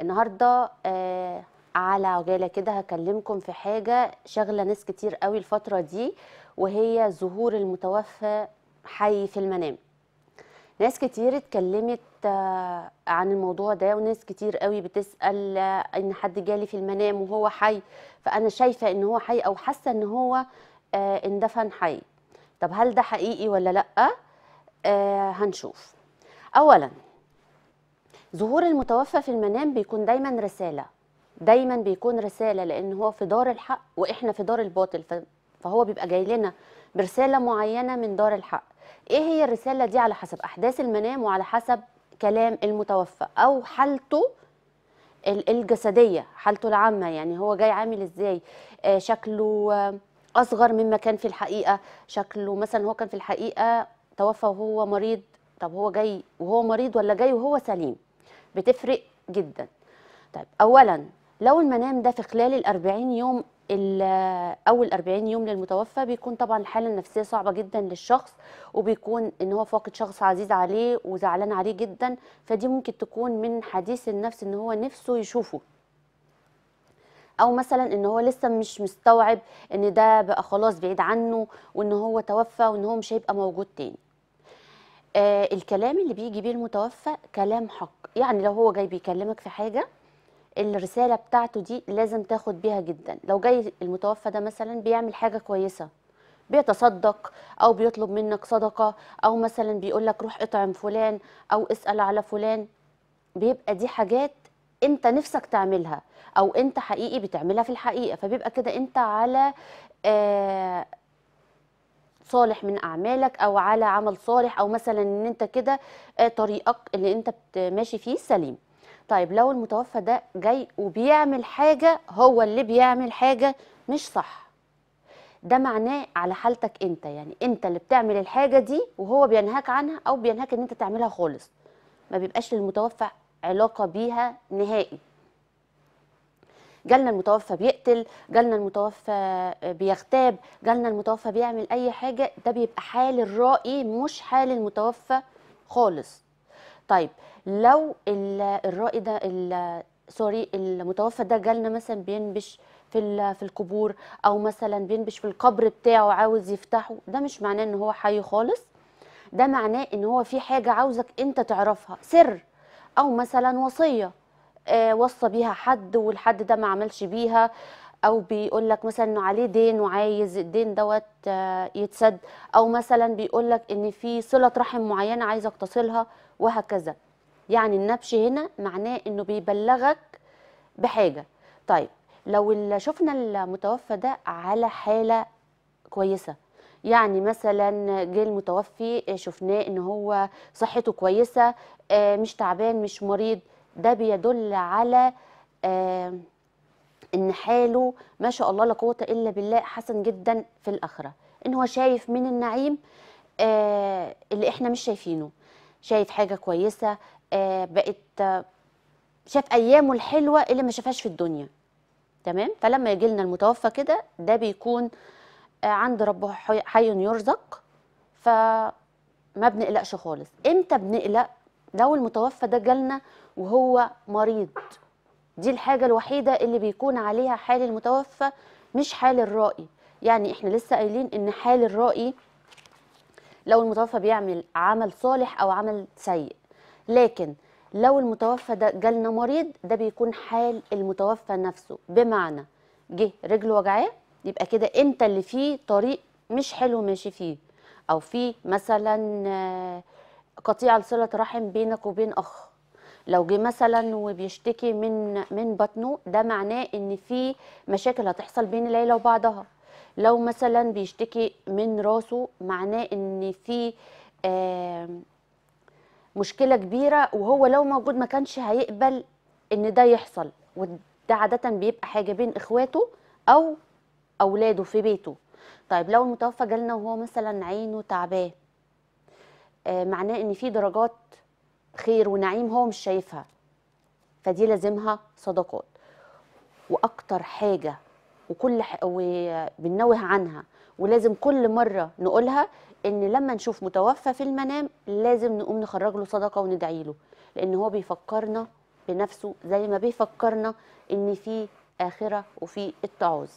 النهارده آه على عجاله كده هكلمكم في حاجة شاغلة ناس كتير قوي الفترة دي وهي ظهور المتوفى حي في المنام. ناس كتير اتكلمت آه، عن الموضوع ده وناس كتير قوي بتسأل آه، إن حد جالي في المنام وهو حي فأنا شايفة إن هو حي أو حاسة إن هو اندفن حي. طب هل ده حقيقي ولا آه هنشوف. اولا ظهور المتوفى في المنام بيكون دايما رسالة. دايما بيكون رسالة لأن هو في دار الحق وإحنا في دار الباطل فهو بيبقى جاي لنا برسالة معينة من دار الحق. إيه هي الرسالة دي؟ على حسب أحداث المنام وعلى حسب كلام المتوفى أو حالته ال- الجسدية حالته العامة. يعني هو جاي عامل إزاي؟ آه شكله أصغر مما كان في الحقيقة. شكله مثلا هو كان في الحقيقة توفى وهو مريض. طب هو جاي وهو مريض ولا جاي وهو سليم؟ بتفرق جدا. طيب اولا لو المنام ده في خلال الأربعين يوم ال- اول 40 يوم للمتوفى بيكون طبعا الحالة النفسية صعبة جدا للشخص وبيكون إن هو فاقد شخص عزيز عليه وزعلان عليه جدا فدي ممكن تكون من حديث النفس إن هو نفسه يشوفه. أو مثلا إن هو لسه مش مستوعب إن ده بقى خلاص بعيد عنه وإن هو توفى وإن هو مش هيبقى موجود تاني. آه الكلام اللي بيجي بيه المتوفى كلام حق. يعني لو هو جاي بيكلمك في حاجة الرسالة بتاعته دي لازم تاخد بيها جدا. لو جاي المتوفى ده مثلا بيعمل حاجة كويسة بيتصدق أو بيطلب منك صدقة أو مثلا بيقول لك روح اطعم فلان أو اسأل على فلان بيبقى دي حاجات أنت نفسك تعملها أو أنت حقيقي بتعملها في الحقيقة. فبيبقى كده أنت على آه صالح من أعمالك أو على عمل صالح أو مثلا إن أنت كده آه، طريقك اللي أنت ماشي فيه سليم. طيب لو المتوفى ده جاي وبيعمل حاجة هو اللي بيعمل حاجة مش صح. ده معناه على حالتك أنت يعني أنت اللي بتعمل الحاجة دي وهو بينهاك عنها أو بينهاك إن أنت تعملها خالص. ما بيبقاش للمتوفى علاقة بيها نهائي. جالنا المتوفى بيقتل جالنا المتوفى بيغتاب جالنا المتوفى بيعمل أي حاجة ده بيبقى حال الرائي مش حال المتوفى خالص. طيب لو ال- الرائي ده سوري المتوفى ده جالنا مثلا بينبش في في القبور أو مثلا بينبش في القبر بتاعه عاوز يفتحه ده مش معناه إن هو حي خالص. ده معناه إن هو في حاجة عاوزك أنت تعرفها سر أو مثلا وصية. آه وصى بيها حد والحد ده ما عملش بيها أو بيقول لك مثلا إنه عليه دين وعايز الدين دوت آه يتسد أو مثلا بيقول لك إن في صلة رحم معينة عايزك تصلها وهكذا. يعني النبش هنا معناه إنه بيبلغك بحاجة. طيب لو شفنا المتوفى ده على حالة كويسة. يعني مثلا جه المتوفي شفناه إن هو صحته كويسة آه، مش تعبان مش مريض ده بيدل على إن حاله ما شاء الله لا قوة إلا بالله حسن جدا في الآخرة. إن هو شايف من النعيم آه، اللي إحنا مش شايفينه. شايف حاجة كويسة آه، بقت شاف أيامه الحلوة اللي ما شافهاش في الدنيا. تمام؟ فلما يجي لنا المتوفى كده ده بيكون آه، عند ربه حي يرزق. فما بنقلقش خالص. إمتى بنقلق؟ لو المتوفى ده جالنا وهو مريض. دي الحاجة الوحيدة اللي بيكون عليها حال المتوفى مش حال الرائي. يعني إحنا لسه قايلين إن حال الرائي لو المتوفى بيعمل عمل صالح أو عمل سيء. لكن لو المتوفى ده جالنا مريض ده بيكون حال المتوفى نفسه. بمعنى جه رجله وجعاه يبقى كده أنت اللي فيه طريق مش حلو ماشي فيه. أو في مثلا آه، قطيعة لصلة رحم بينك وبين أخ. لو جه مثلا وبيشتكي من من بطنه ده معناه إن في مشاكل هتحصل بين العيلة وبعضها. لو مثلا بيشتكي من راسه معناه إن في مشكلة كبيرة وهو لو موجود ما كانش هيقبل إن ده يحصل. وده عادة بيبقى حاجة بين إخواته أو أولاده في بيته. طيب لو المتوفى جالنا وهو مثلا عينه تعباه آه، معناه إن في درجات خير ونعيم هو مش شايفها. فدي لازمها صدقات وأكتر حاجة وكل ح... عنها ولازم كل مرة نقولها إن لما نشوف متوفى في المنام لازم نقوم نخرج له صدقه وندعي له. لأن هو بيفكرنا بنفسه زي ما بيفكرنا إن في آخرة وفي اتعاظ